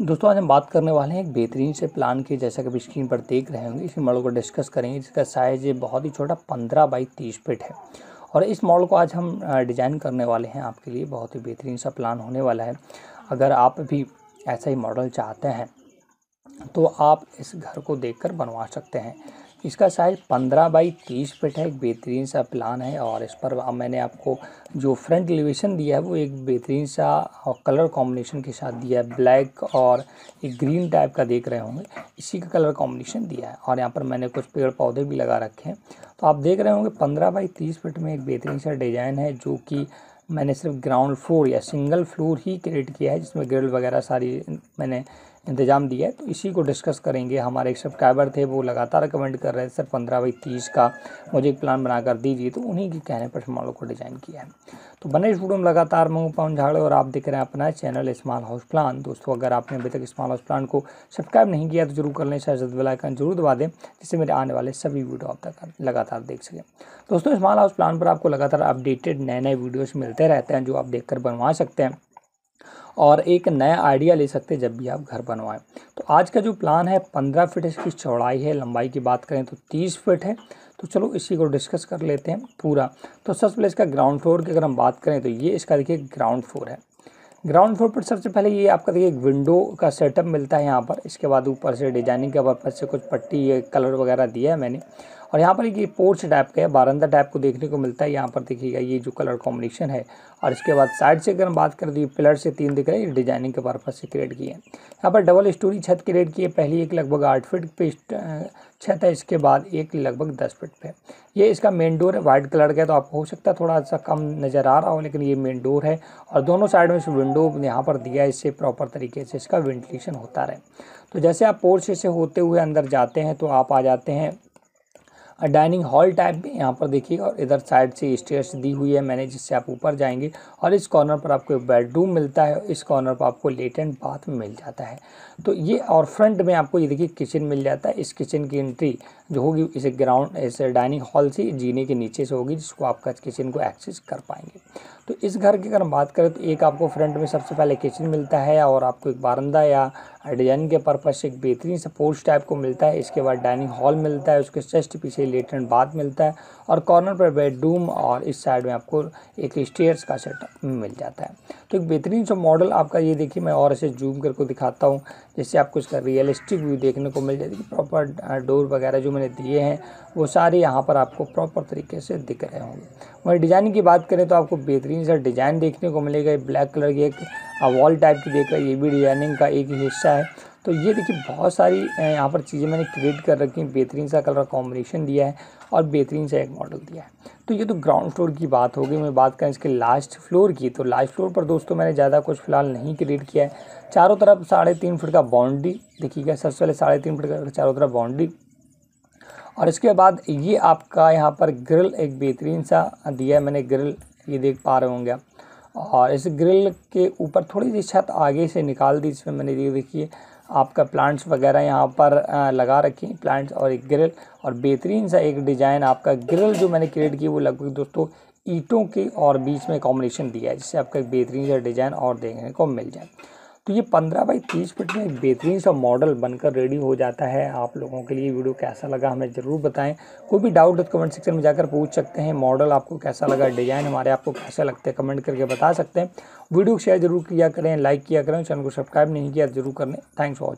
दोस्तों, आज हम बात करने वाले हैं एक बेहतरीन से प्लान की, जैसा कि स्क्रीन पर देख रहे होंगे। इसी मॉडल को डिस्कस करेंगे, जिसका साइज़ बहुत ही छोटा पंद्रह बाई तीस फिट है। और इस मॉडल को आज हम डिज़ाइन करने वाले हैं आपके लिए। बहुत ही बेहतरीन सा प्लान होने वाला है। अगर आप भी ऐसा ही मॉडल चाहते हैं तो आप इस घर को देखकर बनवा सकते हैं। इसका साइज़ पंद्रह बाई तीस फिट है, एक बेहतरीन सा प्लान है और इस पर मैंने आपको जो फ्रंट एलिवेशन दिया है, वो एक बेहतरीन सा कलर कॉम्बिनेशन के साथ दिया है। ब्लैक और एक ग्रीन टाइप का देख रहे होंगे, इसी का कलर कॉम्बिनेशन दिया है और यहाँ पर मैंने कुछ पेड़ पौधे भी लगा रखे हैं। तो आप देख रहे होंगे पंद्रह बाई तीस फिट में एक बेहतरीन सा डिज़ाइन है, जो कि मैंने सिर्फ़ ग्राउंड फ्लोर या सिंगल फ्लोर ही क्रिएट किया है, जिसमें ग्रिल वगैरह सारी मैंने इंतज़ाम दिया है। तो इसी को डिस्कस करेंगे। हमारे एक सब्सक्राइबर थे, वो लगातार कमेंट कर रहे थे, सर, पंद्रह बाई तीस का मुझे एक प्लान बनाकर दीजिए। तो उन्हीं के कहने पर मॉडल को डिज़ाइन किया है। तो बने इस वीडियो में लगातार मंगू पाउन झाड़े और आप देख रहे हैं अपना चैनल स्मॉल हाउस प्लान दोस्तों, अगर आपने अभी तक स्मॉल हाउस प्लान को सब्सक्राइब नहीं किया तो ज़रूर कर लें शायद बेलाइकन ज़रूर दबा दें, जिससे मेरे आने वाले सभी वीडियो आप तक लगातार देख सकें। दोस्तों स्मॉल हाउस प्लान पर आपको लगातार अपडेटेड नए नए वीडियोज़ मिलते रहते हैं, जो आप देख बनवा सकते हैं। और एक नया आइडिया ले सकते हैं जब भी आप घर बनवाएँ। तो आज का जो प्लान है, पंद्रह फिट इसकी चौड़ाई है, लंबाई की बात करें तो तीस फिट है। तो चलो इसी को डिस्कस कर लेते हैं पूरा। तो सबसे पहले इसका ग्राउंड फ्लोर की अगर हम बात करें तो ये इसका देखिए ग्राउंड फ्लोर है। ग्राउंड फ्लोर पर सबसे पहले ये आपका देखिए एक विंडो का सेटअप मिलता है यहाँ पर। इसके बाद ऊपर से डिज़ाइनिंग के पर्पज से कुछ पट्टी कलर वगैरह दिया है मैंने। और यहाँ पर एक ये पोर्च टाइप का है, बारंदा टाइप को देखने को मिलता है। यहाँ पर देखिएगा, ये जो कलर कॉम्बिनेशन है, और इसके बाद साइड से अगर हम बात करें तो ये पिलर से तीन दिख रहे हैं डिज़ाइनिंग के पर्पज से क्रिएट किए हैं। यहाँ पर डबल स्टोरी छत क्रिएट की है पहली एक लगभग आठ फीट पे छत है, इसके बाद एक लगभग दस फीट पे। ये इसका मेन डोर है वाइट कलर का है तो आपको हो सकता है थोड़ा सा कम नज़र आ रहा हो, लेकिन ये मेन डोर है। और दोनों साइड में इस विंडो यहाँ पर दिया है, इससे प्रॉपर तरीके से इसका वेंटिलेशन होता रहे। तो जैसे आप पोर्च से होते हुए अंदर जाते हैं तो आप आ जाते हैं डाइनिंग हॉल टाइप में यहाँ पर देखिए और इधर साइड से स्टेयर्स दी हुई है मैंने जिससे आप ऊपर जाएँगे और इस कॉर्नर पर आपको बेडरूम मिलता है इस कॉर्नर पर आपको लेट एंड बाथ मिल जाता है। तो ये और फ्रंट में आपको ये देखिए किचन मिल जाता है। इस किचन की एंट्री जो होगी इसे ग्राउंड, इस डाइनिंग हॉल से जीने के नीचे से होगी जिसको आपका किचन को एक्सेस कर पाएँगे। तो इस घर की अगर हम बात करें तो एक आपको फ्रंट में सबसे पहले किचन मिलता है और आपको एक बारंदा या डिज़ाइन के पर्पज से एक बेहतरीन सा पोस्ट टाइप को मिलता है। इसके बाद डाइनिंग हॉल मिलता है, उसके जस्ट पीछे लेटरन बाथ मिलता है और कॉर्नर पर बेडरूम और इस साइड में आपको एक स्टेयर्स का सेटअप मिल जाता है। तो एक बेहतरीन सा मॉडल आपका ये देखिए, मैं और ऐसे जूम करके दिखाता हूँ, जिससे आपको इसका रियलिस्टिक व्यू देखने को मिल जाएगी प्रॉपर डोर वगैरह जो मैंने दिए हैं, वो सारे यहाँ पर आपको प्रॉपर तरीके से दिख रहे होंगे। वहीं डिज़ाइन की बात करें तो आपको बेहतरीन सा डिज़ाइन देखने को मिलेगा। ब्लैक कलर की एक वॉल टाइप की देख रहा ये भी डिज़ाइनिंग का एक हिस्सा है। तो ये देखिए, बहुत सारी यहाँ पर चीज़ें मैंने क्रिएट कर रखी हैं। बेहतरीन सा कलर कॉम्बिनेशन दिया है और बेहतरीन सा एक मॉडल दिया है। तो ये तो ग्राउंड फ्लोर की बात हो गई। मैं बात करें इसके लास्ट फ्लोर की तो लास्ट फ्लोर पर दोस्तों मैंने ज़्यादा कुछ फ़िलहाल नहीं क्रिएट किया है। चारों तरफ़ साढ़े तीन फुट का बाउंड्री देखिएगा सबसे पहले साढ़े तीन फुट का चारों तरफ़ बाउंड्री और इसके बाद ये आपका यहाँ पर ग्रिल एक बेहतरीन सा दिया है। मैंने ग्रिल ये देख पा रहे होंगे और इस ग्रिल के ऊपर थोड़ी सी छत आगे से निकाल दी इसमें मैंने ये देखिए आपका प्लांट्स वगैरह यहाँ पर लगा रखी प्लांट्स और एक ग्रिल और बेहतरीन सा एक डिज़ाइन आपका ग्रिल जो मैंने क्रिएट की, वो लगभग दोस्तों ईंटों के और बीच में कॉम्बिनेशन दिया है, जिससे आपका एक बेहतरीन सा डिज़ाइन और देखने को मिल जाए। तो ये पंद्रह बाई तीस फिट में एक बेहतरीन सा मॉडल बनकर रेडी हो जाता है। आप लोगों के लिए वीडियो कैसा लगा हमें ज़रूर बताएँ। कोई भी डाउट हो तो कमेंट सेक्शन में जाकर पूछ सकते हैं। मॉडल आपको कैसा लगा, डिज़ाइन हमारे आपको कैसा लगता है, कमेंट करके बता सकते हैं। वीडियो शेयर ज़रूर किया करें, लाइक किया करें चैनल को सब्सक्राइब नहीं किया ज़रूर करें थैंक्स फॉर वॉचिंग।